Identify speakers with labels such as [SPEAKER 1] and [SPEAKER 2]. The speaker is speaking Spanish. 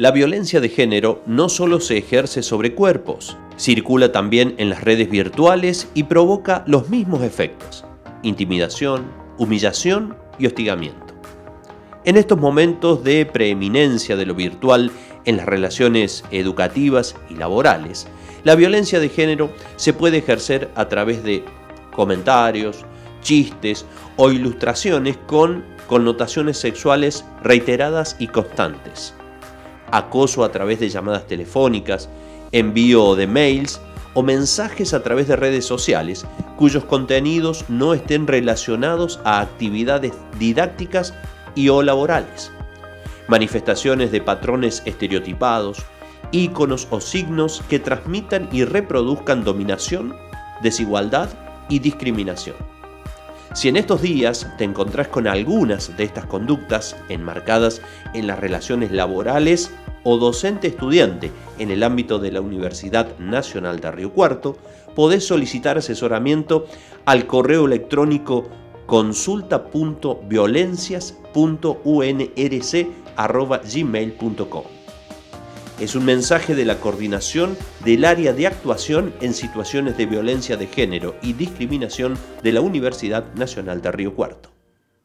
[SPEAKER 1] La violencia de género no solo se ejerce sobre cuerpos, circula también en las redes virtuales y provoca los mismos efectos, intimidación, humillación y hostigamiento. En estos momentos de preeminencia de lo virtual en las relaciones educativas y laborales, la violencia de género se puede ejercer a través de comentarios, chistes o ilustraciones con connotaciones sexuales reiteradas y constantes acoso a través de llamadas telefónicas, envío de mails o mensajes a través de redes sociales cuyos contenidos no estén relacionados a actividades didácticas y o laborales. Manifestaciones de patrones estereotipados, íconos o signos que transmitan y reproduzcan dominación, desigualdad y discriminación. Si en estos días te encontrás con algunas de estas conductas enmarcadas en las relaciones laborales o docente-estudiante en el ámbito de la Universidad Nacional de Río Cuarto, podés solicitar asesoramiento al correo electrónico consulta.violencias.unrc.gmail.com es un mensaje de la coordinación del área de actuación en situaciones de violencia de género y discriminación de la Universidad Nacional de Río Cuarto.